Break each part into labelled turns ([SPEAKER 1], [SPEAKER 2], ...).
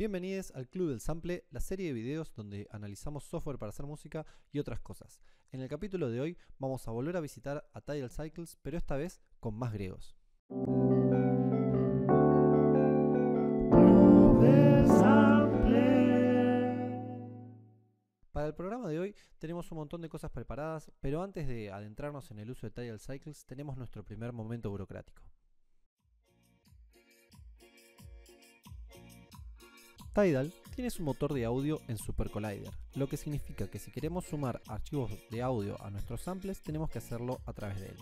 [SPEAKER 1] Bienvenidos al Club del Sample, la serie de videos donde analizamos software para hacer música y otras cosas. En el capítulo de hoy vamos a volver a visitar a Tidal Cycles, pero esta vez con más griegos. Para el programa de hoy tenemos un montón de cosas preparadas, pero antes de adentrarnos en el uso de Tidal Cycles tenemos nuestro primer momento burocrático. Tidal tiene su motor de audio en Super Collider, lo que significa que si queremos sumar archivos de audio a nuestros samples tenemos que hacerlo a través de él.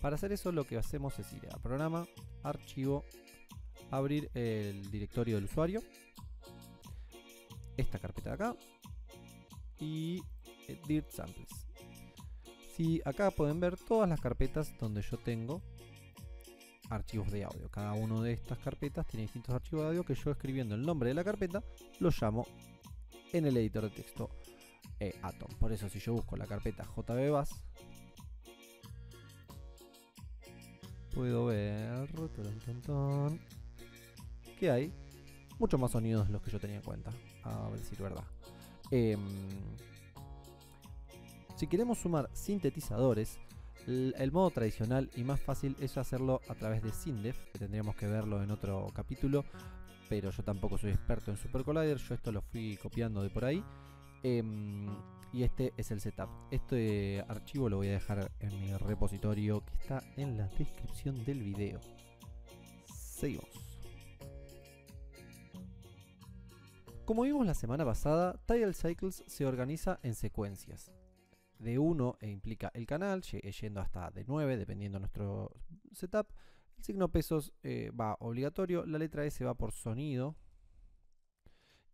[SPEAKER 1] Para hacer eso lo que hacemos es ir a programa, archivo, abrir el directorio del usuario, esta carpeta de acá y eh, Dirt Samples. Si acá pueden ver todas las carpetas donde yo tengo archivos de audio. Cada una de estas carpetas tiene distintos archivos de audio que yo escribiendo el nombre de la carpeta lo llamo en el editor de texto eh, Atom. Por eso si yo busco la carpeta JBBass puedo ver que hay muchos más sonidos de los que yo tenía en cuenta. A decir verdad. Em, si queremos sumar sintetizadores, el, modo tradicional y más fácil es hacerlo a través de Sindef, que tendríamos que verlo en otro capítulo, pero yo tampoco soy experto en Super Collider, yo esto lo fui copiando de por ahí. Em, y este es el setup. Este archivo lo voy a dejar en mi repositorio que está en la descripción del video. Seguimos. Como vimos la semana pasada, Tidal Cycles se organiza en secuencias de 1 e implica el canal, eh, yendo hasta de 9, dependiendo de nuestro setup. El signo pesos eh, va obligatorio, la letra S va por sonido.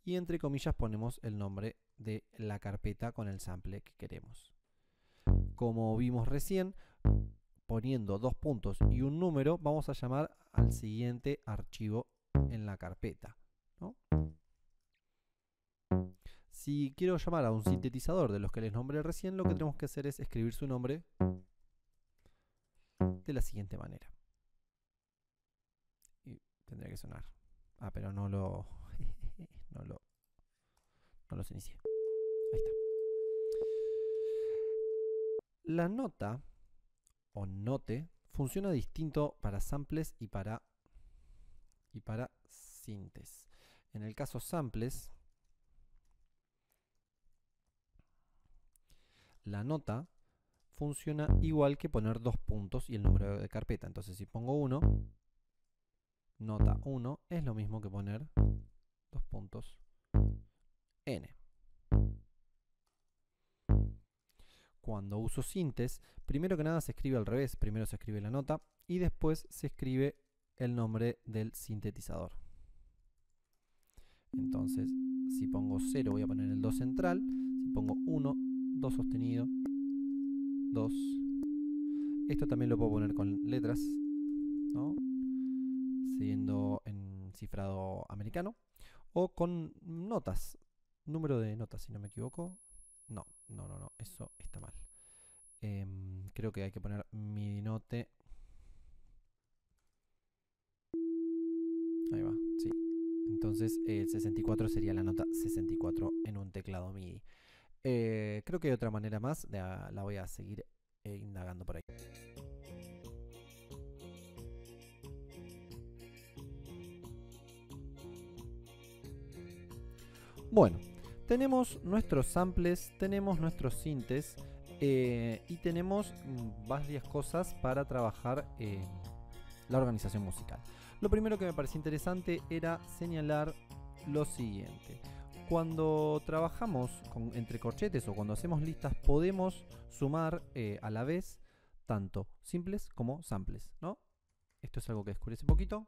[SPEAKER 1] Y entre comillas ponemos el nombre de la carpeta con el sample que queremos. Como vimos recién, poniendo dos puntos y un número, vamos a llamar al siguiente archivo en la carpeta. Si quiero llamar a un sintetizador de los que les nombré recién, lo que tenemos que hacer es escribir su nombre de la siguiente manera. Y tendría que sonar. Ah, pero no lo. no lo. No los inicié. Ahí está. La nota o note funciona distinto para samples y para y para sintes. En el caso samples la nota funciona igual que poner dos puntos y el número de carpeta. Entonces si pongo 1, nota 1 es lo mismo que poner dos puntos n. Cuando uso sintes, primero que nada se escribe al revés. Primero se escribe la nota y después se escribe el nombre del sintetizador. Entonces, si pongo 0 voy a poner el 2 central. Si pongo 1 2 sostenido, 2. Esto también lo puedo poner con letras, ¿no? Siguiendo en cifrado americano. O con notas, número de notas, si no me equivoco. No, no, no, no, eso está mal. Em, creo que hay que poner MIDI note. Ahí va, sí. Entonces el 64 sería la nota 64 en un teclado MIDI. Eh, creo que hay otra manera más, la, voy a seguir eh, indagando por ahí. Bueno, tenemos nuestros samples, tenemos nuestros sintes eh, y tenemos mm, varias cosas para trabajar la organización musical. Lo primero que me pareció interesante era señalar lo siguiente cuando trabajamos entre corchetes o cuando hacemos listas podemos sumar eh, a la vez tanto simples como samples, ¿no? Esto es algo que descubrí hace poquito.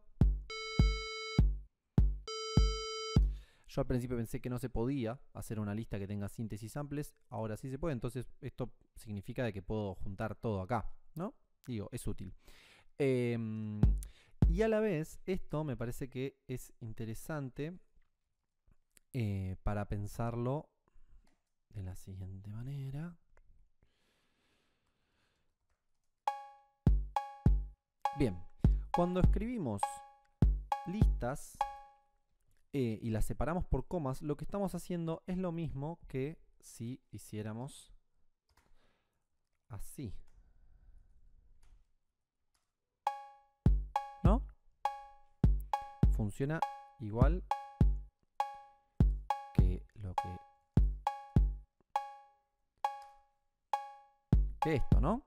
[SPEAKER 1] Yo al principio pensé que no se podía hacer una lista que tenga síntesis samples, ahora sí se puede, entonces esto significa de que puedo juntar todo acá, ¿no? Digo, es útil. Em, y a la vez, esto me parece que es interesante eh, para pensarlo de la siguiente manera. Bien, Cuando escribimos listas eh, y las separamos por comas, lo que estamos haciendo es lo mismo que si hiciéramos así. ¿No? Funciona igual que esto, ¿no?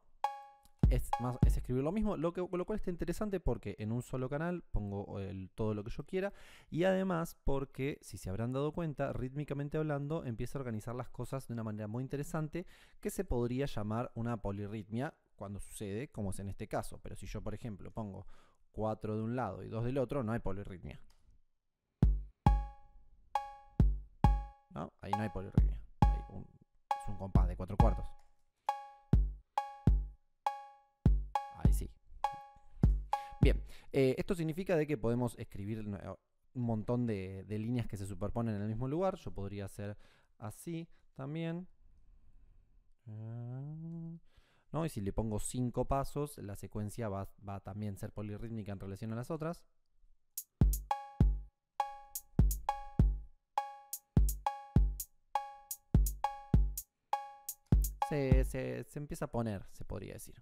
[SPEAKER 1] es, más, es escribir lo mismo, lo, que, lo cual está interesante porque en un solo canal pongo todo lo que yo quiera y además porque, si se habrán dado cuenta, rítmicamente hablando, empieza a organizar las cosas de una manera muy interesante que se podría llamar una polirritmia cuando sucede, como es en este caso. Pero si yo, por ejemplo, pongo 4 de un lado y 2 del otro, no hay polirritmia. ¿No? Ahí no hay polirritmia. es un compás de 4 cuartos. Eh, esto significa de que podemos escribir un montón de, líneas que se superponen en el mismo lugar. Yo podría hacer así también. Ah, ¿No? Y si le pongo cinco pasos, la secuencia va, va a también ser polirrítmica en relación a las otras. se empieza a poner, se podría decir.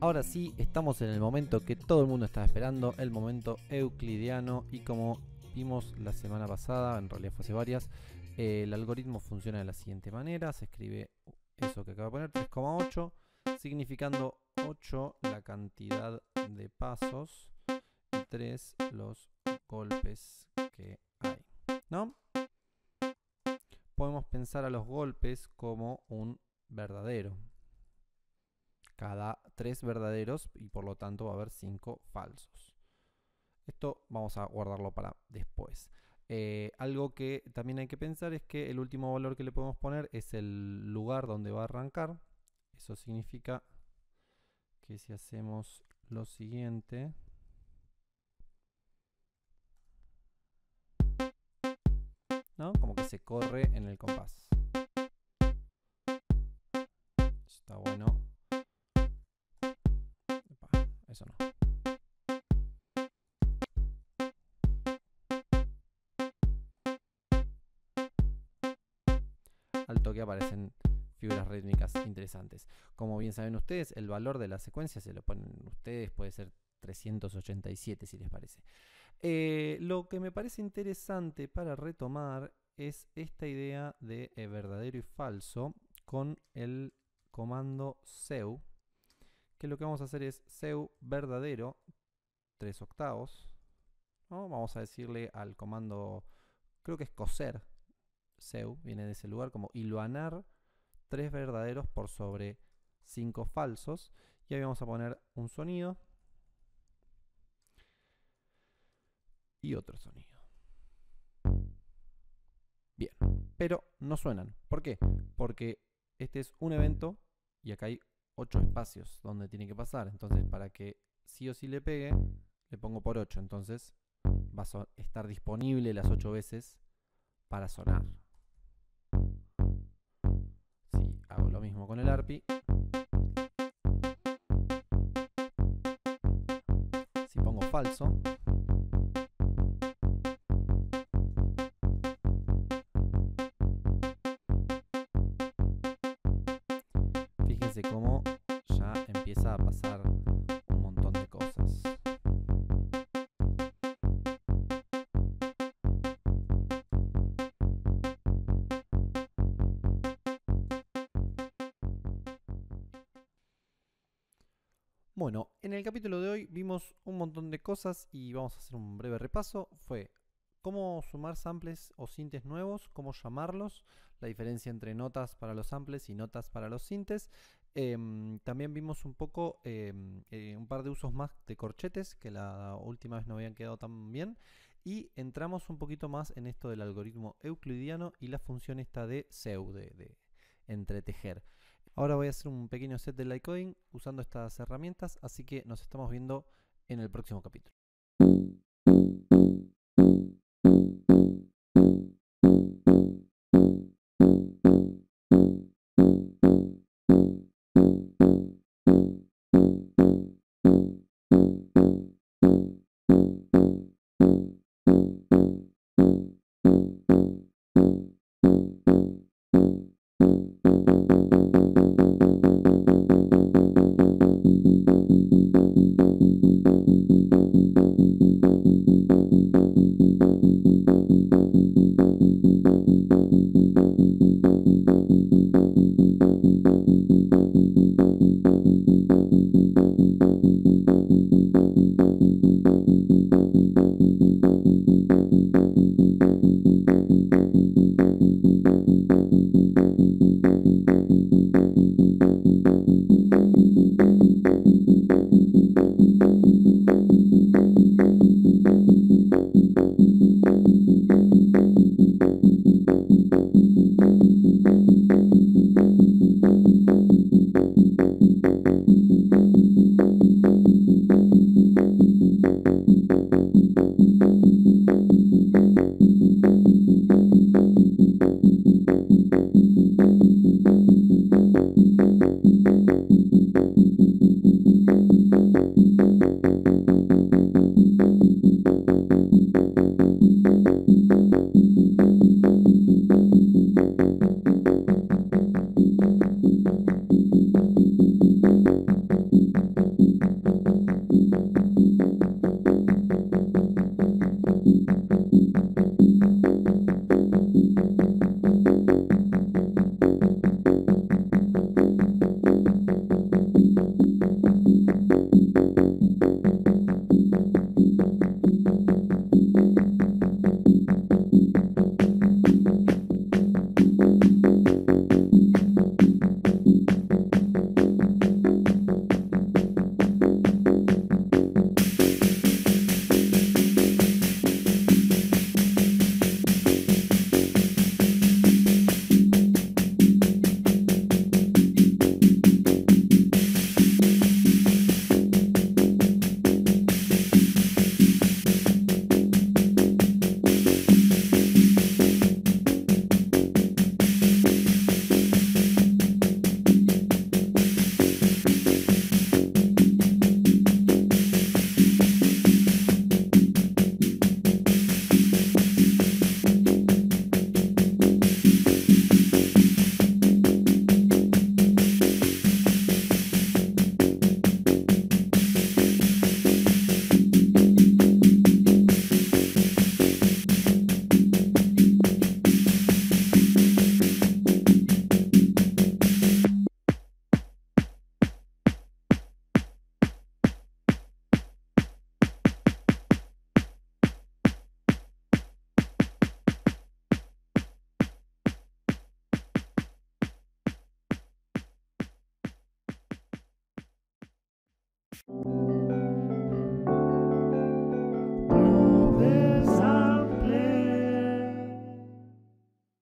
[SPEAKER 1] Ahora sí, estamos en el momento que todo el mundo estaba esperando, el momento euclidiano. Y como vimos la semana pasada, en realidad fue hace varias, eh, el algoritmo funciona de la siguiente manera, se escribe eso que acabo de poner, 3,8, significando 8 la cantidad de pasos y 3 los golpes que hay, ¿no? Podemos pensar a los golpes como un verdadero, cada tres verdaderos y por lo tanto va a haber cinco falsos. Esto vamos a guardarlo para después. Eh, algo que también hay que pensar es que el último valor que le podemos poner es el lugar donde va a arrancar. Eso significa que si hacemos lo siguiente... ¿no? Como que se corre en el compás. Está bueno Aparecen figuras rítmicas interesantes. Como bien saben ustedes, el valor de la secuencia se lo ponen ustedes, puede ser 387 si les parece. Eh, lo que me parece interesante para retomar es esta idea de eh, verdadero y falso con el comando seu que lo que vamos a hacer es seu verdadero 3 octavos. Vamos a decirle al comando, creo que es coser, seu, viene de ese lugar, como hilvanar 3 verdaderos por sobre 5 falsos. Y ahí vamos a poner un sonido y otro sonido. Bien, pero no suenan. ¿Por qué? Porque este es un evento y acá hay 8 espacios donde tiene que pasar. Entonces, para que sí o sí le pegue, le pongo por 8. Entonces, va a estar disponible las 8 veces para sonar. Mismo con el ARPI, si pongo falso, Bueno, en el capítulo de hoy vimos un montón de cosas y vamos a hacer un breve repaso. Fue cómo sumar samples o sintes nuevos, cómo llamarlos, la diferencia entre notas para los samples y notas para los sintes. Em, también vimos un poco em, eh, un par de usos más de corchetes que la última vez no habían quedado tan bien. Y entramos un poquito más en esto del algoritmo euclidiano y la función esta de SEU, de, de entretejer. Ahora voy a hacer un pequeño set de Litecoin usando estas herramientas, así que nos estamos viendo en el próximo capítulo.